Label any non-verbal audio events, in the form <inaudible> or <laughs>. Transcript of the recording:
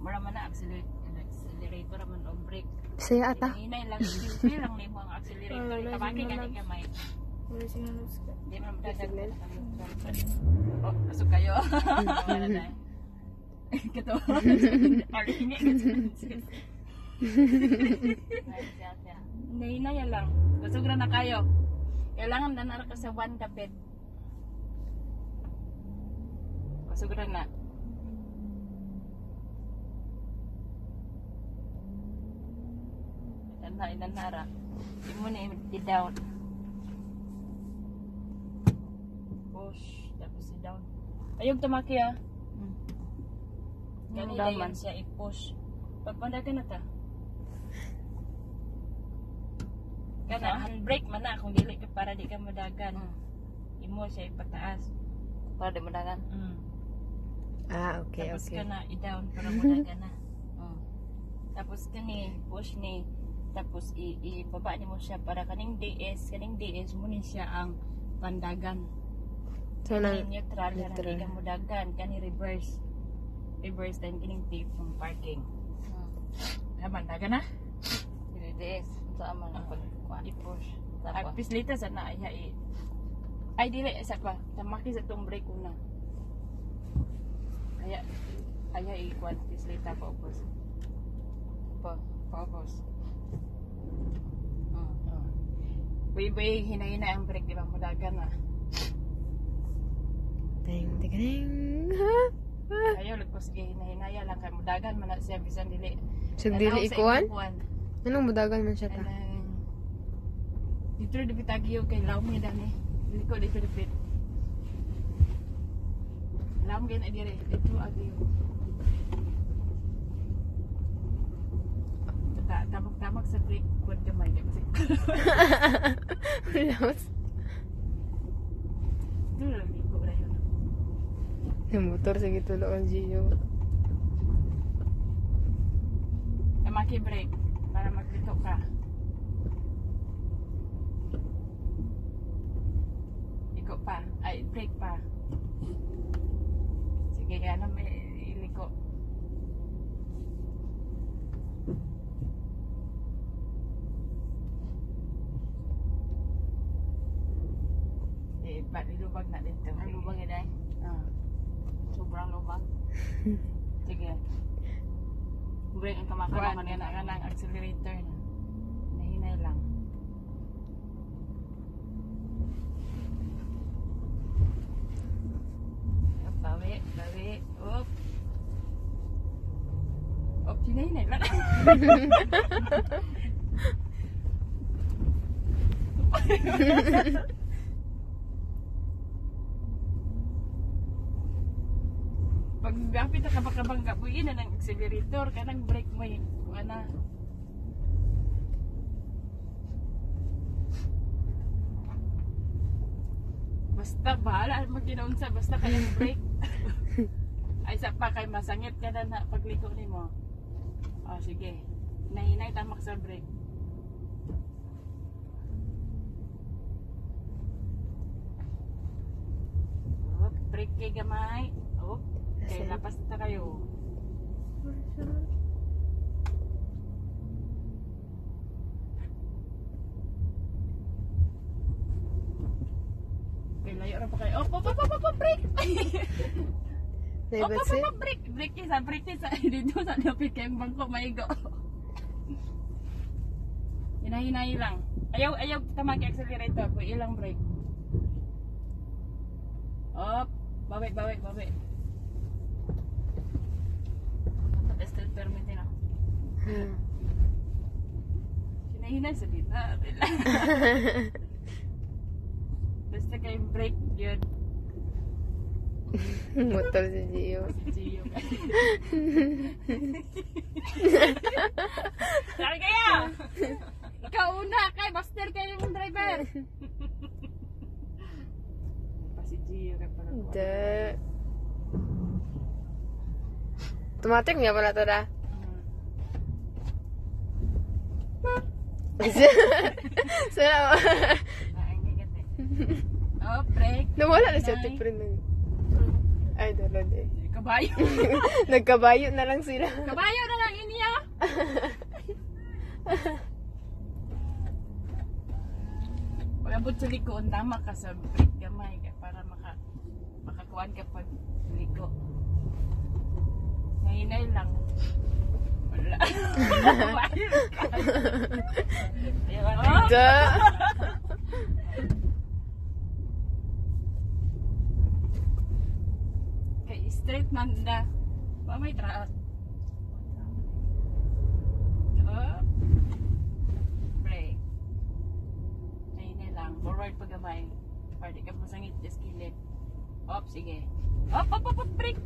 Mura man na accelerate, accelerator man o brake. Saya ata. Hinay lang, feel lang nimo ang accelerator. Wala, Kamaki wala. gani kamay. Wala signal ka. Di man madagan. Signal. Oh, pasok kayo. <laughs> Wala na. <laughs> Kato. <laughs> Palingi Nahinaya lang. Kasugra na kayo. Kailangan na nara ka sa one dapit. Kasugra na. Inana, inanara. Di mo na i-down. Push. Tapos i-down. Ayog tamaki ah. Yung Kanina yun siya i-push. Pagpanda ka na ta. Kana, handbrake man na kung dili ka para di ka madagan. Imo siya ipataas. Para di madagan. Mm. Ah, okay, Tapos okay. ka na i-down para <laughs> madagan na. Mm. Tapos kani push ni tapos i ibaba ni mo siya para kaning DS, kaning DS mo ni siya ang pandagan. So, Kani neutral, neutral. ka mo dagan, kani reverse. Reverse then kining tip ng parking. Tama, dagan na? DS. Sa aman ang pagkuhan. I-push. Tapos? Ay, pislita sa na ay ay. Ay dili isa pa. Tamaki sa tong brake una. Kaya kaya i-kwan pislita pa upos. Pa, pa upos. Mm. Oh. Bay-bay hinay-hinay ang brake di ba mudagan na. Ting, ting, ting. <laughs> Kayo lagkos gi hinay-hinaya lang kay mudagan man na siya bisan dili. Tanaw dili ikuan? Anong mudagan man siya ta? Anang dito di bitagyo kay laom ni dani. Dili ko dito dipit. Laom gid ay dire dito agyo. Ta tamak-tamak nak maksud break Quantum mind Dia masih Belum Ya motor segitu lah, lo Onji yo. Emak ke break barang mak ketok ka. Ikut pa, ay break pa. Sige ya nama ini. nak dental Ada lubang ke dah eh. ha. So berang lubang. <laughs> Tiga Break untuk makan Makan dengan anak-anak Accelerator ni. Ha ha ha ha ha. Pag gapit na kabakabangga mo, yun na ng accelerator, kanang brake mo yun. Ana. Basta bahala mo ginaunsa, basta kayang brake. <laughs> Ay sa pa kay masangit ka na na pagliko ni mo. Oh, sige. Nahinay tamak sa brake. Brake kay gamay. Oop, kay Kasi- lapas na kayo. Kay layo ra pa kayo. Op, op, op, op, op, op, brake! Op, David op, si? op, op, brake! Brake isa, brake isa. Dito sa <laughs> dapit kayong bangko, maigo. <laughs> Hinahinay lang. Ayaw, ayaw tamagi accelerator. Kung ilang brake. Op, bawi, bawi, bawi. este permitirá. Mm. Imagínense mi nada. <laughs> este que hay un break, yo. Un motorcillo. ¡Sarguea! ¡Cómo no! ¡Cómo vas a ya! tener que ir un driver! Ya. Un pasillo ya. que para. Automatic niya pala to da. Oh, brake. Nawala na siya Hinay. tip rin ng... Ay, dalad eh. Kabayo. Nagkabayo na lang sila. Kabayo na lang iniya. Pag abot sa likoon, tama ka sa brake gamay kay para maka makakuan ka pag. Tidak. Street Manda. Apa mai terat? Break. Nah ini lang. Borrowed pegawai. Pada masangit sangit deskilit. Op sige. Op op op break.